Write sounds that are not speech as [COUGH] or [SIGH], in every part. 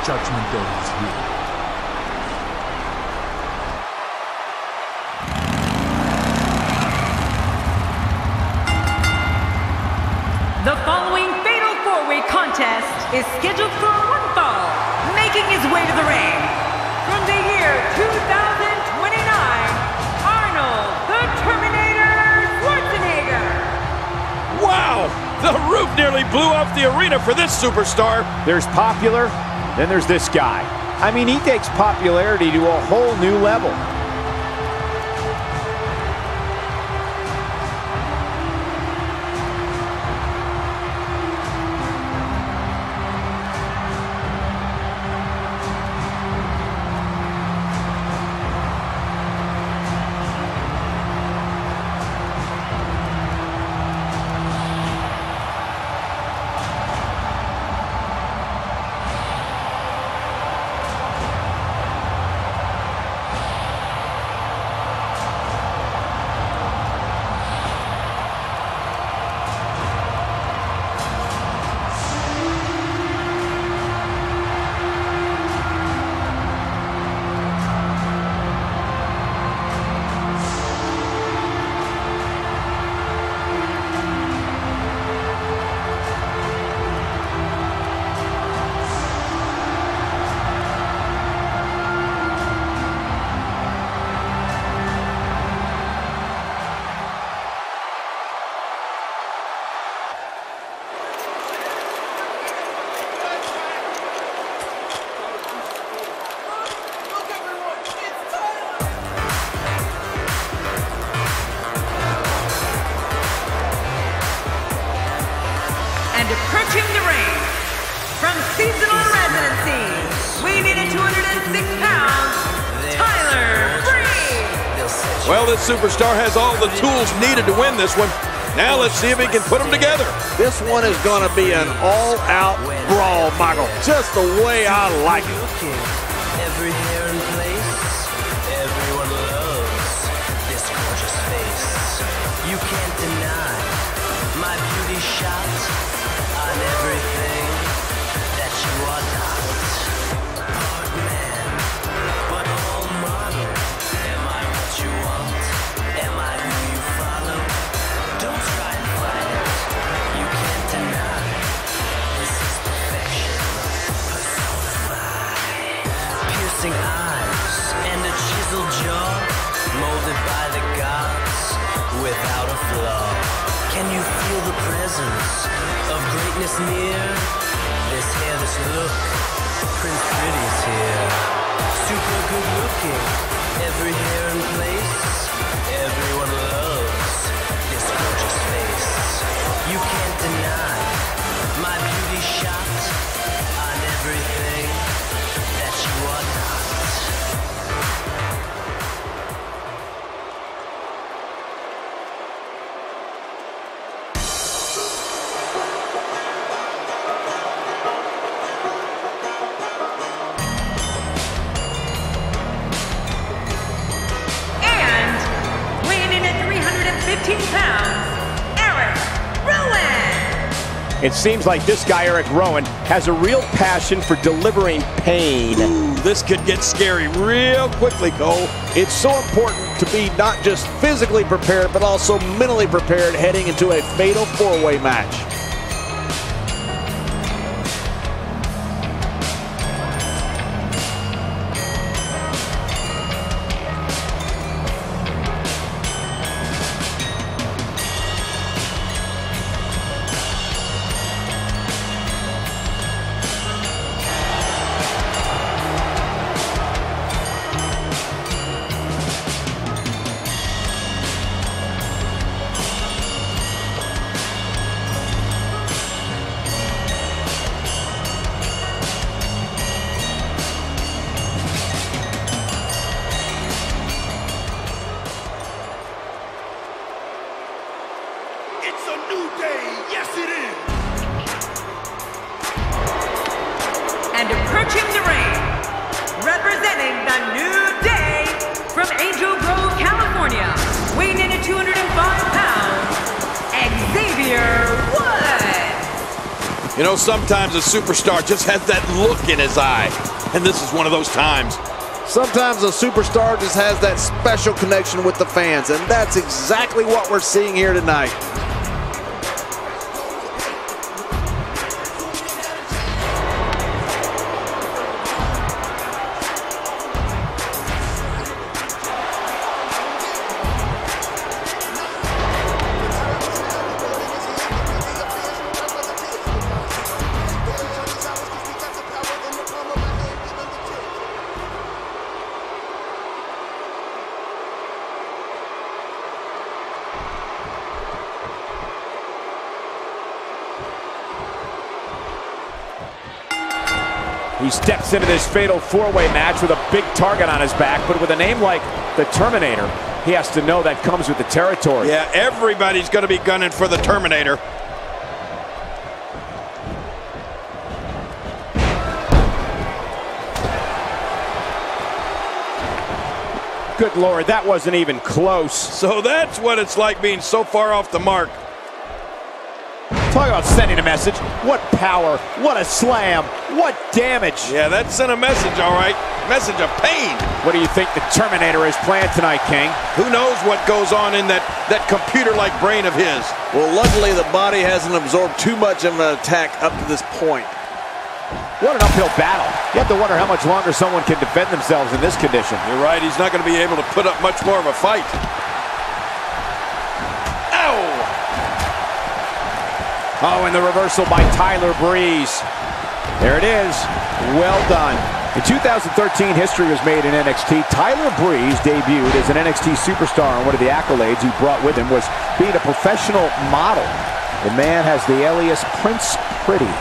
Judgment Day is here. The following fatal four-way contest is scheduled for one fall, making his way to the ring. From the year 2029, Arnold the Terminator Schwarzenegger. Wow! The roof nearly blew off the arena for this superstar. There's popular, then there's this guy. I mean, he takes popularity to a whole new level. Well, this superstar has all the tools needed to win this one. Now let's see if he can put them together. This one is going to be an all-out brawl, Michael. Just the way I like it. Without a flaw. Can you feel the presence of greatness near? This hair, this look, Prince Pretty's here. Super good looking, every hair in place. Everyone loves this gorgeous face. You can't deny my beauty shot on everything It seems like this guy, Erick Rowan, has a real passion for delivering pain. Ooh, this could get scary real quickly, Cole. It's so important to be not just physically prepared, but also mentally prepared heading into a fatal four-way match. You know, sometimes a superstar just has that look in his eye. And this is one of those times. Sometimes a superstar just has that special connection with the fans, and that's exactly what we're seeing here tonight. He steps into this fatal four-way match with a big target on his back, but with a name like the Terminator, he has to know that comes with the territory. Yeah, everybody's going to be gunning for the Terminator. Good Lord, that wasn't even close. So that's what it's like being so far off the mark. Talk about sending a message. What power, what a slam, what damage. Yeah, that sent a message, all right. Message of pain. What do you think the Terminator is planned tonight, King? Who knows what goes on in that, that computer-like brain of his. Well, luckily the body hasn't absorbed too much of an attack up to this point. What an uphill battle. You have to wonder how much longer someone can defend themselves in this condition. You're right, he's not going to be able to put up much more of a fight. Ow! Oh, and the reversal by Tyler Breeze. There it is. Well done. In 2013, history was made in NXT. Tyler Breeze debuted as an NXT superstar, and one of the accolades he brought with him was being a professional model. The man has the alias Prince Pretty.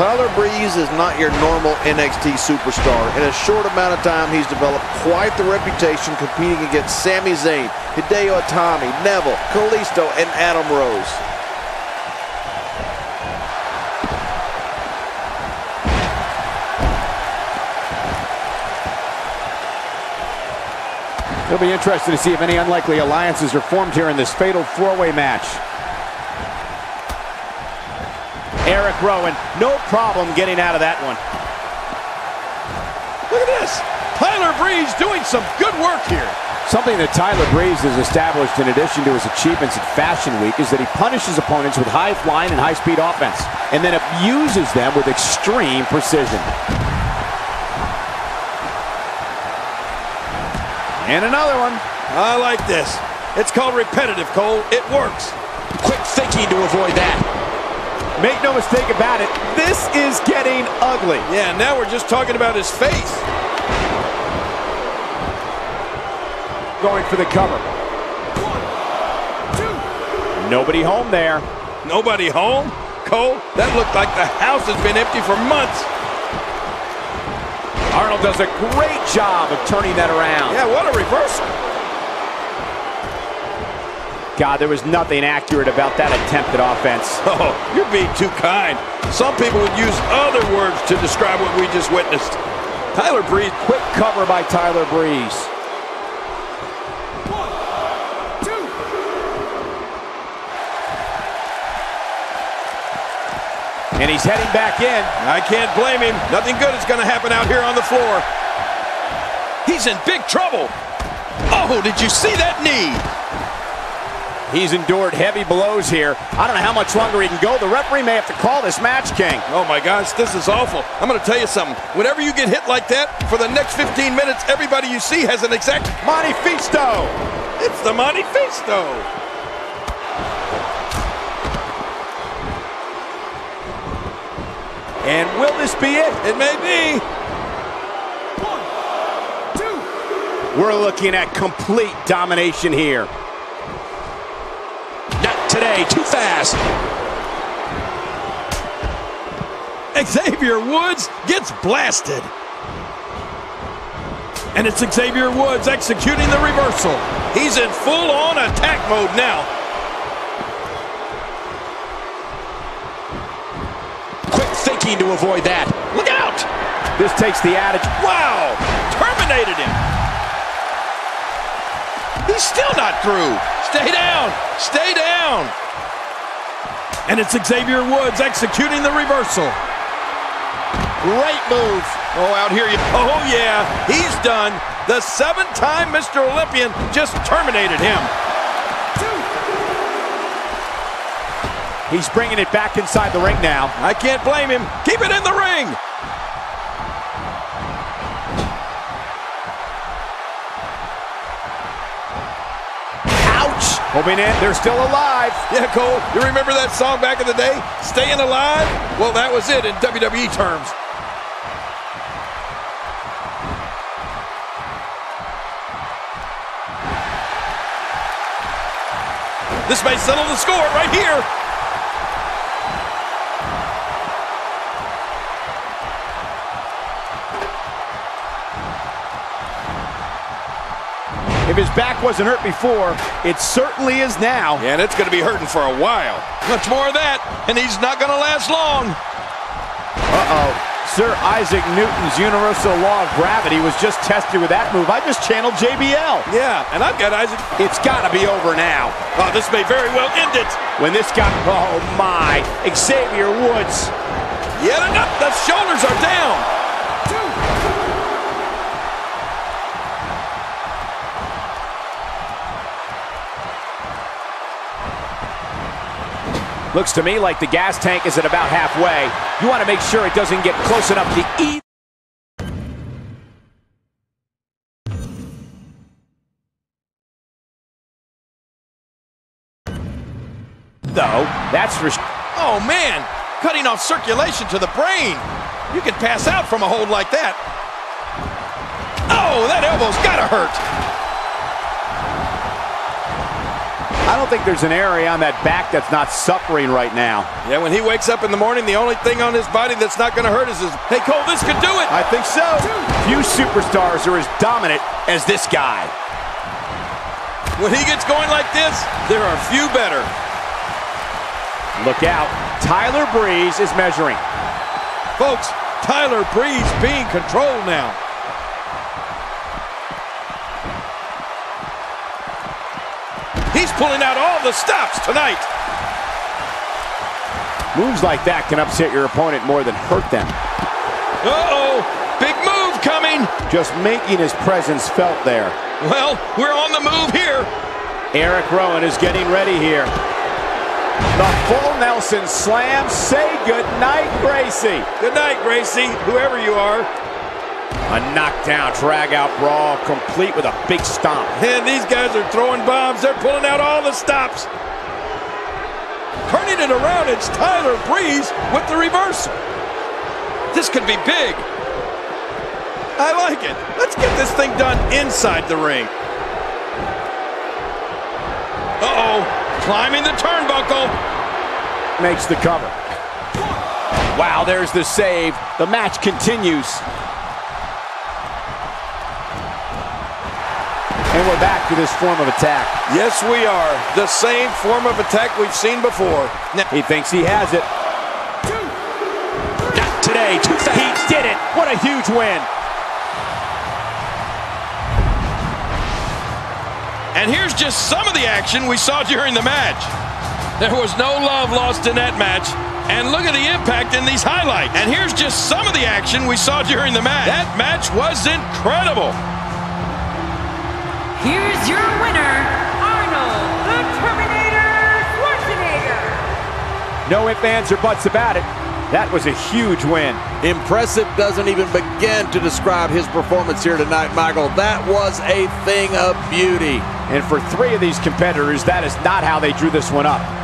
Tyler Breeze is not your normal NXT superstar. In a short amount of time, he's developed quite the reputation competing against Sami Zayn, Hideo Itami, Neville, Kalisto, and Adam Rose. It'll be interesting to see if any unlikely alliances are formed here in this fatal four-way match. Erick Rowan, no problem getting out of that one. Look at this. Tyler Breeze doing some good work here. Something that Tyler Breeze has established in addition to his achievements at Fashion Week is that he punishes opponents with high flying and high speed offense and then abuses them with extreme precision. And another one. I like this. It's called repetitive, Cole. It works. Quick thinking to avoid that. Make no mistake about it, this is getting ugly. Yeah, now we're just talking about his face. Going for the cover. Nobody home there. Nobody home? Cole, that looked like the house has been empty for months. Arnold does a great job of turning that around. Yeah, what a reversal. God, there was nothing accurate about that attempted offense. [LAUGHS] Oh, you're being too kind. Some people would use other words to describe what we just witnessed. Tyler Breeze, Quick cover by Tyler Breeze. And he's heading back in. I can't blame him. Nothing good is going to happen out here on the floor. He's in big trouble. Oh, did you see that knee? He's endured heavy blows here. I don't know how much longer he can go. The referee may have to call this match, King. Oh my gosh, this is awful. I'm going to tell you something. Whenever you get hit like that, for the next 15 minutes, everybody you see has an exact Monty Fisto. It's the Monty Fisto. And will this be it? It may be. One, two. We're looking at complete domination here. Not today, too fast. Xavier Woods gets blasted. And it's Xavier Woods executing the reversal. He's in full-on attack mode now. Thinking to avoid that. Look out! This takes the adage. Wow! Terminated him. He's still not through. Stay down. Stay down. And it's Xavier Woods executing the reversal. Great move. Oh, out here. You, oh, yeah. He's done. The seven-time Mr. Olympian just terminated him. He's bringing it back inside the ring now. I can't blame him. Keep it in the ring. Ouch! Hoping in, they're still alive. Yeah, Cole, you remember that song back in the day? Staying Alive? Well, that was it in WWE terms. This may settle the score right here. If his back wasn't hurt before, it certainly is now. And it's going to be hurting for a while. Much more of that, and he's not going to last long. Uh-oh. Sir Isaac Newton's universal law of gravity was just tested with that move. I just channeled JBL. Yeah, and I've got Isaac. It's got to be over now. Oh, this may very well end it. When this got, oh my, Xavier Woods. Yet enough. The shoulders are down. Looks to me like the gas tank is at about halfway. You want to make sure it doesn't get close enough to eat. Though, that's for Oh, man. Cutting off circulation to the brain. You can pass out from a hold like that. Oh, that elbow's got to hurt. I don't think there's an area on that back that's not suffering right now. Yeah, when he wakes up in the morning, the only thing on his body that's not going to hurt is his, hey, Cole, this could do it. I think so. Few superstars are as dominant as this guy. When he gets going like this, there are few better. Look out. Tyler Breeze is measuring. Folks, Tyler Breeze being controlled now. Pulling out all the stops tonight. Moves like that can upset your opponent more than hurt them. Uh-oh, big move coming. Just making his presence felt there. Well, we're on the move here. Erick Rowan is getting ready here. The full Nelson slam. Say good night, Gracie. Good night, Gracie, whoever you are. A knockdown, drag-out brawl, complete with a big stomp. And these guys are throwing bombs. They're pulling out all the stops. Turning it around, it's Tyler Breeze with the reversal. This could be big. I like it. Let's get this thing done inside the ring. Uh-oh. Climbing the turnbuckle. Makes the cover. Wow, there's the save. The match continues. And we're back to this form of attack. Yes, we are. The same form of attack we've seen before. Now, He thinks he has it. not today. Too fast. He did it. What a huge win. And here's just some of the action we saw during the match. There was no love lost in that match. And look at the impact in these highlights. And here's just some of the action we saw during the match. That match was incredible. Here's your winner, Arnold the Terminator Schwarzenegger. No ifs, ands, or buts about it. That was a huge win. Impressive doesn't even begin to describe his performance here tonight, Michael. That was a thing of beauty. And for three of these competitors, that is not how they drew this one up.